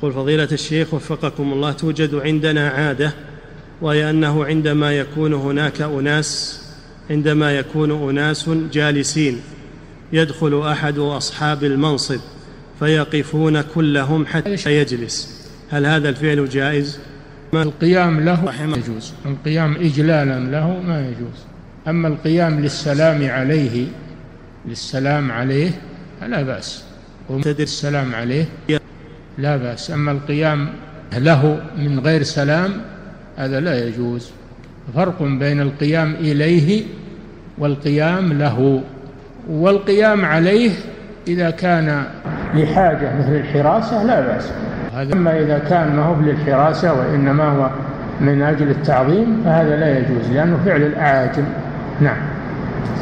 يقول فضيلة الشيخ وفقكم الله توجد عندنا عادة وهي أنه عندما يكون هناك أناس عندما يكون أناس جالسين يدخل أحد أصحاب المنصب فيقفون كلهم حتى يجلس. هل هذا الفعل جائز؟ القيام له يجوز القيام إجلالا له ما يجوز. أما القيام للسلام عليه للسلام عليه فلا بأس. السلام عليه لا بأس. أما القيام له من غير سلام هذا لا يجوز. فرق بين القيام إليه والقيام له. والقيام عليه إذا كان لحاجة مثل الحراسة لا بأس. أما إذا كان ما هو للحراسة وإنما هو من أجل التعظيم فهذا لا يجوز لأنه فعل الأعاجم نعم.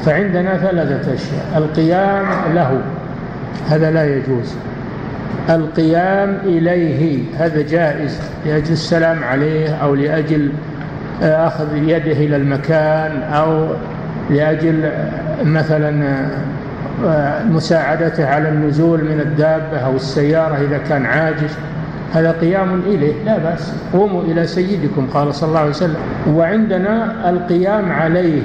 فعندنا ثلاثة أشياء. القيام له. هذا لا يجوز. القيام إليه هذا جائز لأجل السلام عليه أو لأجل آه، أخذ يده إلى المكان أو لأجل آه، مثلا آه، مساعدته على النزول من الدابة أو السيارة إذا كان عاجز. هذا قيام إليه لا بأس. قوموا إلى سيدكم قال صلى الله عليه وسلم. وعندنا القيام عليه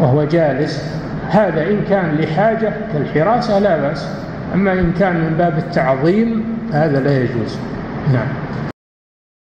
وهو جالس. هذا إن كان لحاجة كالحراسة لا بأس. أما إن كان من باب التعظيم هذا لا يجوز. نعم.